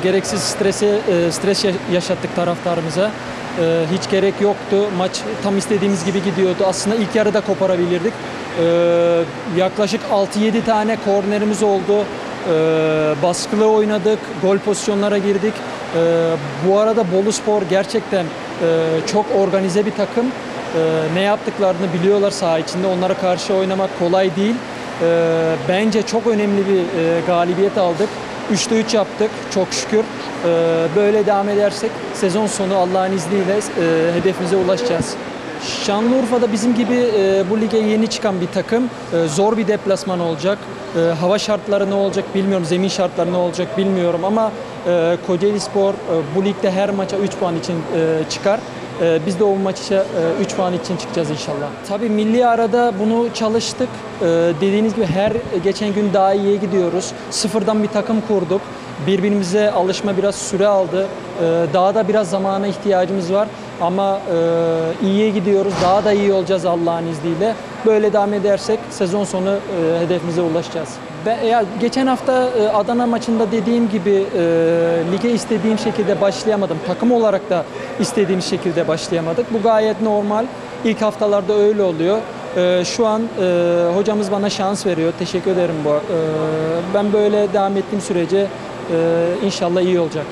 Gereksiz stresi, e, stres ya- yaşattık taraftarımıza. E, Hiç gerek yoktu. Maç tam istediğimiz gibi gidiyordu. Aslında ilk yarıda koparabilirdik. E, Yaklaşık 6-7 tane kornerimiz oldu. Baskılı oynadık. Gol pozisyonlara girdik. Bu arada Bolu Spor gerçekten çok organize bir takım. Ne yaptıklarını biliyorlar saha içinde. Onlara karşı oynamak kolay değil. Bence çok önemli bir galibiyet aldık. 3'te 3 yaptık çok şükür. Ee, Böyle devam edersek sezon sonu Allah'ın izniyle e, hedefimize ulaşacağız. Şanlıurfa'da bizim gibi e, bu lige yeni çıkan bir takım. E, Zor bir deplasman olacak. Hava şartları ne olacak bilmiyorum, zemin şartları ne olacak bilmiyorum ama Kocaeli Spor bu ligde her maça 3 puan için çıkar. Ee, Biz de o maça 3 puan için çıkacağız inşallah. Tabii milli arada bunu çalıştık. Ee, Dediğiniz gibi her geçen gün daha iyiye gidiyoruz. Sıfırdan bir takım kurduk. Birbirimize alışma biraz süre aldı. Ee, Daha da biraz zamana ihtiyacımız var. Ama e, iyiye gidiyoruz. Daha da iyi olacağız Allah'ın izniyle. Böyle devam edersek sezon sonu e, hedefimize ulaşacağız. Ben, ya geçen hafta e, Adana maçında dediğim gibi e, lige istediğim şekilde başlayamadım. Takım olarak da istediğim şekilde başlayamadık. Bu gayet normal. İlk haftalarda öyle oluyor. E, şu an e, hocamız bana şans veriyor. Teşekkür ederim bu. E, ben böyle devam ettiğim sürece e, inşallah iyi olacak.